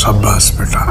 शाबाश बेटा।